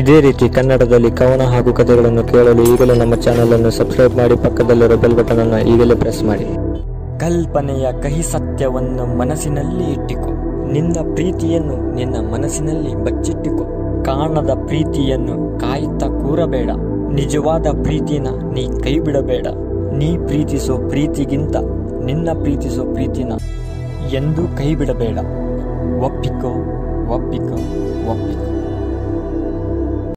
ಇದೇ ರೀತಿ ಕನ್ನಡದಲ್ಲಿ ಕವನ ಹಾಗೂ ಕಥೆಗಳನ್ನು ಕೇಳಲು ಈಗಲೇ ನಮ್ಮ ಚಾನೆಲ್ ಅನ್ನು ಸಬ್ಸ್ಕ್ರೈಬ್ ಮಾಡಿ, ಪಕ್ಕದಲ್ಲಿರೋ ಬೆಲ್ ಬಟನ್ ಅನ್ನು ಈಗಲೇ ಪ್ರೆಸ್ ಮಾಡಿ. ಕಲ್ಪನೆಯ ಕಹಿ ಸತ್ಯವನ್ನು ಮನಸ್ಸಿನಲ್ಲಿ ಇಟ್ಟಿಕೊ. ನಿನ್ನ ಪ್ರೀತಿಯನ್ನು ನಿನ್ನ ಮನಸ್ಸಿನಲ್ಲಿ ಬಚ್ಚಿಟ್ಟಿಕೊ. ಕಾಣದ ಪ್ರೀತಿಯನ್ನು ಕಾಯುತ್ತಾ ಕೂರಬೇಡ. ನಿಜವಾದ ಪ್ರೀತಿನ ನೀ ಕೈ ಬಿಡಬೇಡ ನೀ ಪ್ರೀತಿಸೋ ಪ್ರೀತಿಗಿಂತ ನಿನ್ನ ಪ್ರೀತಿಸೋ ಪ್ರೀತಿನ ಎಂದೂ ಕೈ ಬಿಡಬೇಡ ಒಪ್ಪಿಕೋ ಒಪ್ಪಿಕೋ ಒಪ್ಪಿಕೋ.